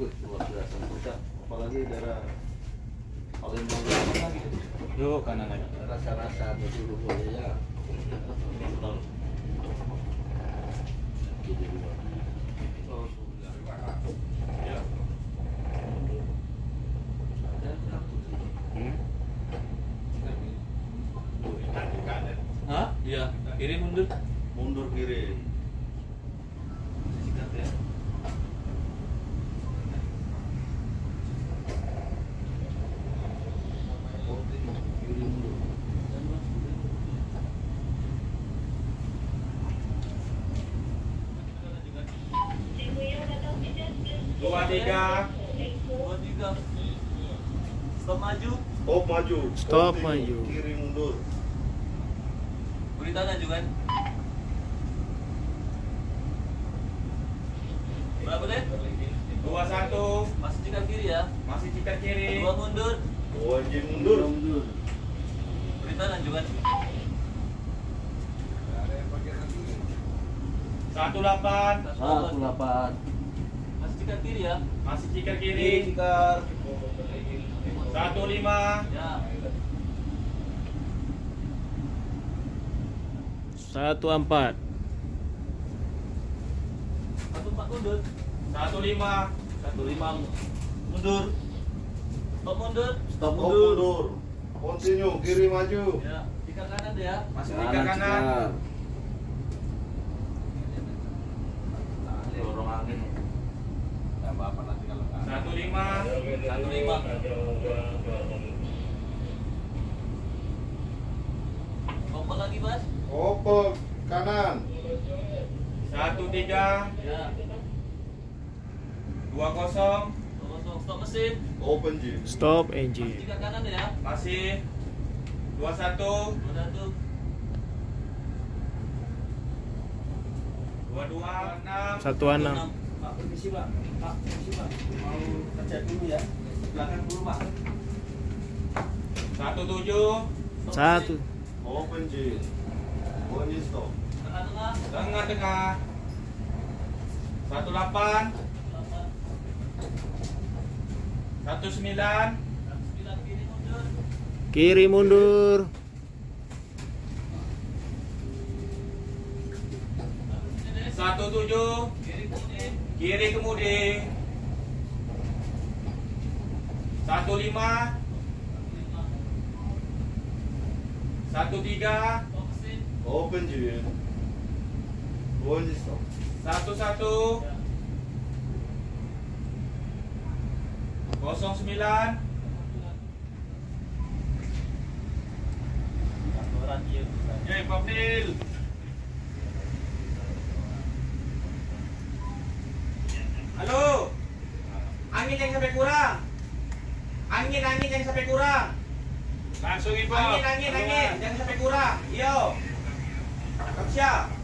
Wih, luar biasa puncak. Apalagi daerah Palembang Selatan lagi. Yuk kanan lagi. Rasa-rasa dulu ya. Betul. Jadi dua. Oh, Ya. Hah? Iya. Kiri mundur. Mundur kiri. Sikat ya. Kiri mundur. Dua tiga. Dua tiga. Stop maju. Stop maju. Stop maju. Kiri mundur. Beri tangan juga. Berapa deh? Dua satu. Masih jika kiri ya. Masih cikat kiri. Dua mundur. Wajib mundur. Beri tangan juga. Satu delapan. Satu delapan. Jika kiri ya. Masih cikat Kiri tikar. Satu lima. Ya. Satu empat. Satu empat mundur. Satu lima. Satu lima mundur. Stop mundur. Stop mundur. Continue kiri maju. Ya. Jika kanan deh ya. Masih cikat kanan. Dorong angin. Satu lima. Satu lima. Lagi mas. Opel kanan. Satu tiga. Ya. Dua kosong. Kosong stop mesin. Open G. Stop engine. jika kanan ya. Masih. Dua satu. Dua satu. Dua dua. Enam. Satu enam. Permisi pak. Pak permisi pak. Mau ngecek dulu ya. Belakang dulu pak. Satu tujuh. Satu. Open G. Bunyi stop. Tengah-tengah. Tengah tengah. Satu delapan. Satu sembilan. Sembilan kiri mundur. Kiri mundur. Satu tujuh. Kiri kuning. Kiri kemudi. Satu lima. Lima. Satu tiga. Stop mesin. Open G. Bunyi stop. Satu satu. Ya. Kosong sembilan. Orang dia bisa. Yoi, Papil. Halo. Angin yang sampai kurang. Angin angin yang sampai kurang. Langsung info. Angin angin angin yang sampai kurang. Yo. Siap.